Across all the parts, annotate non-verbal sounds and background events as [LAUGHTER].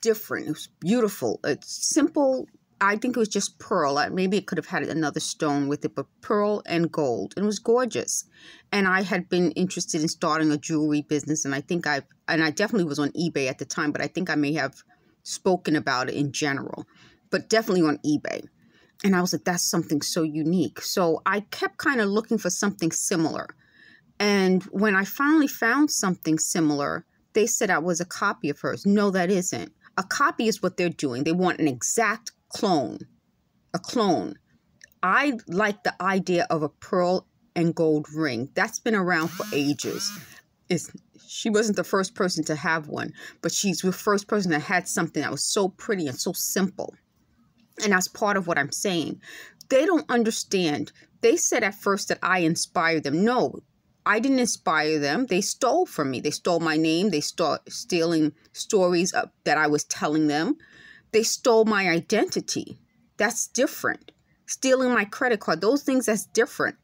different. It was beautiful. It's simple. I think it was just pearl. Maybe it could have had another stone with it, but pearl and gold. It was gorgeous. And I had been interested in starting a jewelry business, and I think I and I definitely was on eBay at the time, but I think I may have spoken about it in general, but definitely on eBay. And I was like, that's something so unique. So I kept kind of looking for something similar. And when I finally found something similar, they said I was a copy of hers. No, that isn't. A copy is what they're doing. They want an exact clone, a clone. I like the idea of a pearl and gold ring. That's been around for ages. It's, she wasn't the first person to have one, but she's the first person that had something that was so pretty and so simple. And that's part of what I'm saying. They don't understand. They said at first that I inspired them. No, I didn't inspire them. They stole from me. They stole my name. They stole stealing stories that I was telling them. They stole my identity. That's different. Stealing my credit card, those things that's different.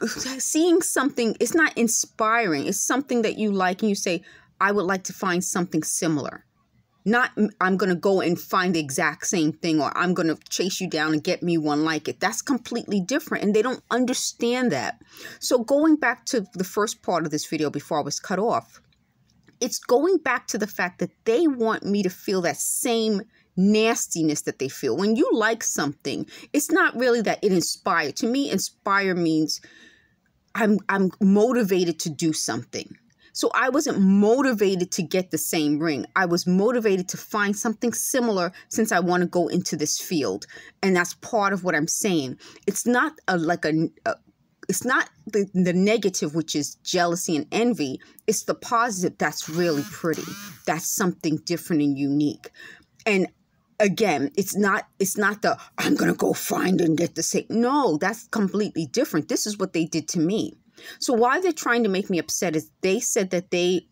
[LAUGHS] Seeing something, it's not inspiring. It's something that you like and you say, I would like to find something similar. Not I'm going to go and find the exact same thing or I'm going to chase you down and get me one like it. That's completely different and they don't understand that. So going back to the first part of this video before I was cut off, it's going back to the fact that they want me to feel that same nastiness that they feel. When you like something, it's not really that it inspired. To me, inspire means I'm I'm motivated to do something. So I wasn't motivated to get the same ring. I was motivated to find something similar since I want to go into this field. And that's part of what I'm saying. It's not a, like a, a it's not the, the negative, which is jealousy and envy. It's the positive that's really pretty. That's something different and unique. And again, it's not it's not the I'm gonna go find and get the same. No, that's completely different. This is what they did to me. So why they're trying to make me upset is they said that they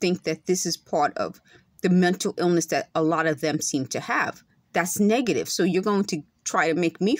think that this is part of the mental illness that a lot of them seem to have. That's negative. So you're going to try to make me